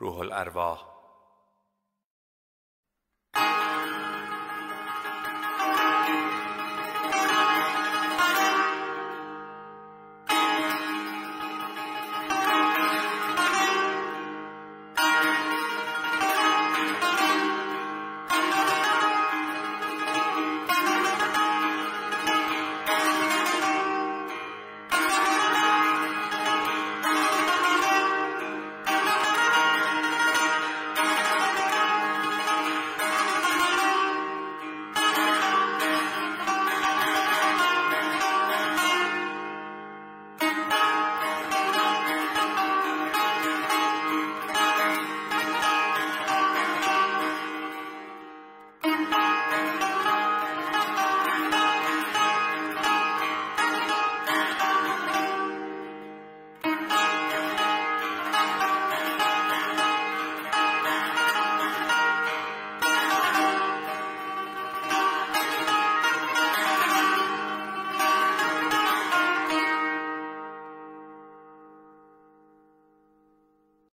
روح الارواح.